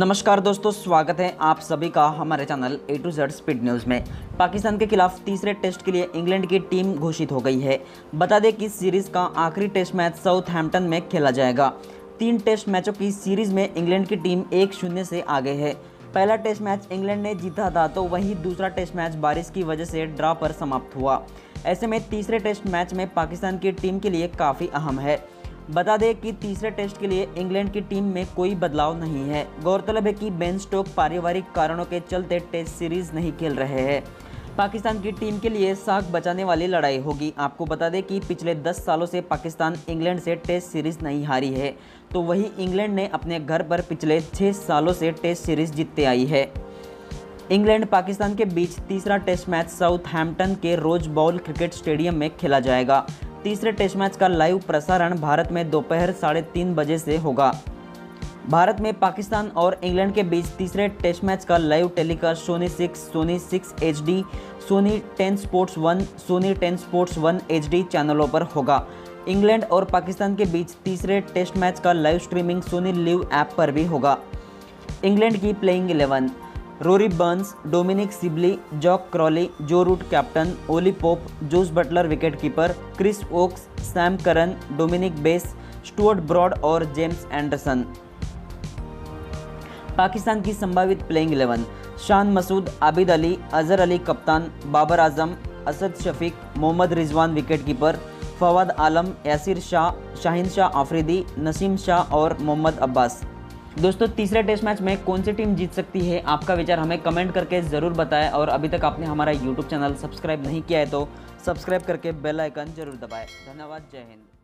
नमस्कार दोस्तों, स्वागत है आप सभी का हमारे channel A to Z speed news में। पाकिस्तान के खिलाफ तीसरे टेस्ट के लिए इंग्लैंड की टीम घोषित हो गई है। बता दें कि सीरीज़ का आखिरी टेस्ट मैच साउथ में खेला जाएगा। तीन टेस्ट मैचों की सीरीज़ में इंग्लैंड की टीम एक शून्य से आगे है। पहला टेस्ट मैच इंग्लैंड ने जीता था तो वहीं दूसरा टेस्ट मैच बारिश की वजह से ड्रा पर समाप्त हुआ। ऐसे में तीसरे टेस्ट मैच में पाकिस्तान की टीम के लिए काफ़ी अहम है। बता दें कि तीसरे टेस्ट के लिए इंग्लैंड की टीम में कोई बदलाव नहीं है। गौरतलब है कि बेन स्टोक पारिवारिक कारणों के चलते टेस्ट सीरीज़ नहीं खेल रहे हैं। पाकिस्तान की टीम के लिए साख बचाने वाली लड़ाई होगी। आपको बता दें कि पिछले 10 सालों से पाकिस्तान इंग्लैंड से टेस्ट सीरीज़ नहीं हारी है। तो वही इंग्लैंड ने अपने घर पर पिछले 6 सालों से टेस्ट सीरीज़ जीतते आई है। इंग्लैंड पाकिस्तान के बीच तीसरा टेस्ट मैच साउथ हैम्पटन के रोज बॉल क्रिकेट स्टेडियम में खेला जाएगा। तीसरे टेस्ट मैच का लाइव प्रसारण भारत में दोपहर साढ़े तीन बजे से होगा। भारत में पाकिस्तान और इंग्लैंड के बीच तीसरे टेस्ट मैच का live telecast Sony six Sony six H D Sony ten sports one, Sony ten sports one H D चैनलों पर होगा। इंग्लैंड और पाकिस्तान के बीच तीसरे टेस्ट मैच का live streaming Sony LIV app पर भी होगा। इंग्लैंड की playing eleven. Rory Burns, Dominic Sibley, Zak Crawley, Joe Root captain, Ollie Pope, Jos Buttler wicket keeper Chris Woakes, Sam Curran, Dominic Bess, Stuart Broad और James Anderson. Pakistan की संभावित playing eleven, Shan Masood, Abid Ali, Azhar Ali captain, Babar Azam, Asad Shafiq, Mohammad Rizwan wicket keeper Fawad Alam, Yasir Shah, Shaheen Shah Afridi, Naseem Shah और मोहम्मद अब्बास। दोस्तों, तीसरे test match में कौन सी team जीत सकती है? आपका विचार हमें कमेंट करके ज़रूर बताएँ। और अभी तक आपने हमारा यूट्यूब चैनल सब्सक्राइब नहीं किया है तो सब्सक्राइब करके बेल आइकन ज़रूर दबाएँ। धन्यवाद, जय हिंद।